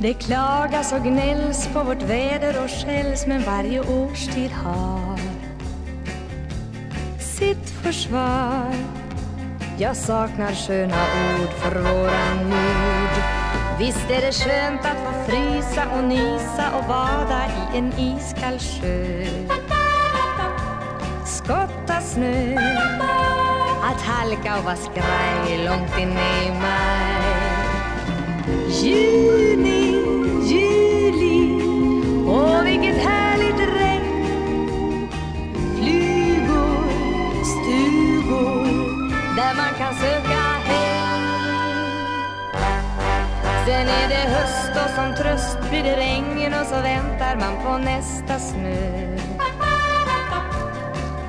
Det klagas och gnälls på vårt väder och skälls men varje årstid har sitt försvar. Jag saknar sköna ord för våran jord. Visst är det skönt att få frysa och nysa och bada i en iskall sjö. Skotta snö, att halka och vara skraj långt in i maj. Juni, där man kan söka hem. Sen är det höst och som tröst blir det regn och så väntar man på nästa snö.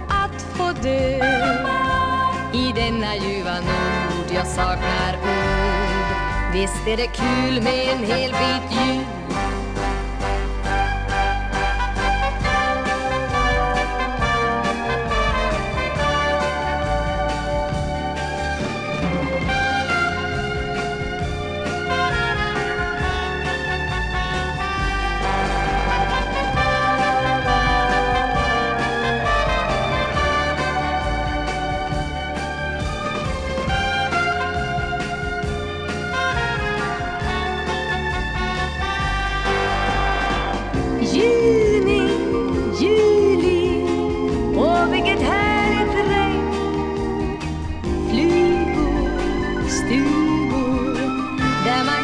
Att få dö i denna ljuva nord, jag saknar ord. Visst är det kul med en hel bit jul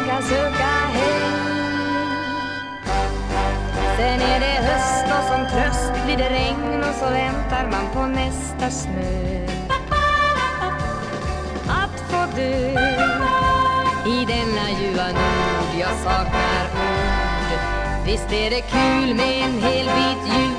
där söka hem. Sen är det höst och som tröst blir det regn och så väntar man på nästa snö. Att få dö i denna ljuva nord, jag saknar ord. Visst är det kul med en hel bit jul.